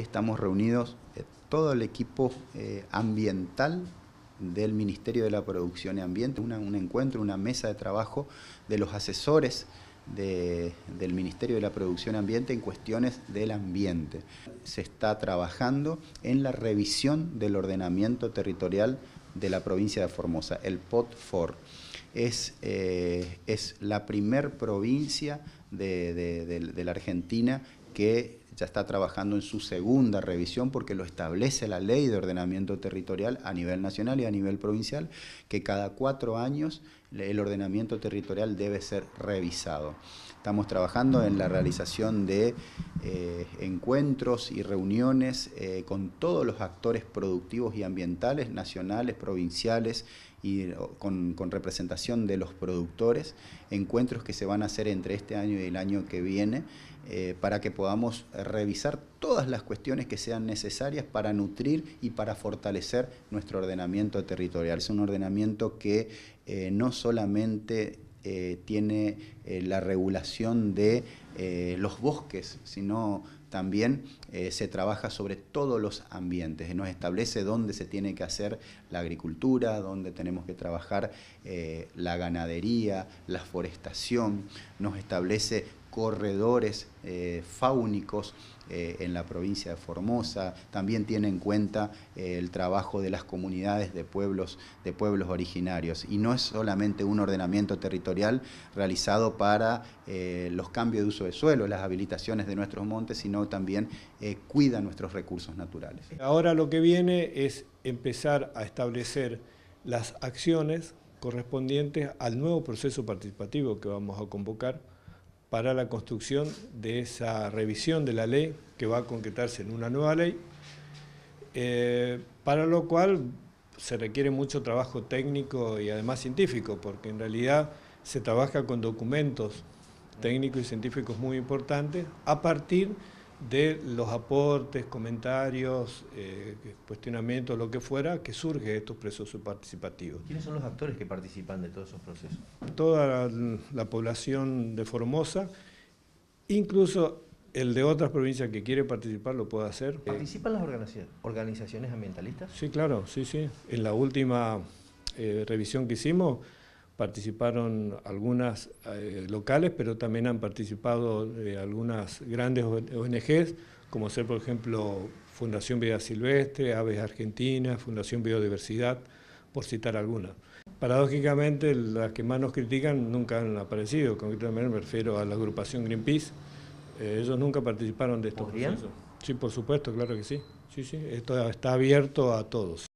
Estamos reunidos eh, todo el equipo eh, ambiental del Ministerio de la Producción y Ambiente, un encuentro, una mesa de trabajo de los asesores del Ministerio de la Producción y Ambiente en cuestiones del ambiente. Se está trabajando en la revisión del ordenamiento territorial de la provincia de Formosa, el POT-FOR. Es, eh, es la primer provincia de la Argentina que ya está trabajando en su segunda revisión porque lo establece la ley de ordenamiento territorial a nivel nacional y a nivel provincial, que cada cuatro años el ordenamiento territorial debe ser revisado. Estamos trabajando en la realización de eh, encuentros y reuniones eh, con todos los actores productivos y ambientales, nacionales, provinciales y con, representación de los productores, encuentros que se van a hacer entre este año y el año que viene eh, para que podamos revisar todas las cuestiones que sean necesarias para nutrir y para fortalecer nuestro ordenamiento territorial. Es un ordenamiento que eh, no solamente eh, tiene la regulación de los bosques, sino también se trabaja sobre todos los ambientes, nos establece dónde se tiene que hacer la agricultura, dónde tenemos que trabajar la ganadería, la forestación, nos establece corredores eh, eh, en la provincia de Formosa, también tiene en cuenta eh, el trabajo de las comunidades de pueblos, de pueblos originarios. Y no es solamente un ordenamiento territorial realizado para los cambios de uso de suelo, las habilitaciones de nuestros montes, sino también cuida nuestros recursos naturales. Ahora lo que viene es empezar a establecer las acciones correspondientes al nuevo proceso participativo que vamos a convocar para la construcción de esa revisión de la ley que va a concretarse en una nueva ley, eh, para lo cual se requiere mucho trabajo técnico y además científico, porque en realidad se trabaja con documentos técnicos y científicos muy importantes a partir los aportes, comentarios, eh, cuestionamientos, lo que fuera, que surge de estos procesos participativos. ¿Quiénes son los actores que participan de todos esos procesos? Toda la, población de Formosa, incluso el de otras provincias que quiere participar lo puede hacer. ¿Participan las organizaciones ambientalistas? Sí, claro, sí, sí. En la última eh, revisión que hicimos, participaron algunas eh, locales, pero también han participado eh, algunas grandes ONGs, como ser, por ejemplo, Fundación Vida Silvestre, Aves Argentinas, Fundación Biodiversidad, por citar algunas. Paradójicamente, las que más nos critican nunca han aparecido, concretamente me refiero a la agrupación Greenpeace, eh, ellos nunca participaron de estos procesos. Sí, por supuesto, claro que sí. Sí, sí, esto está abierto a todos.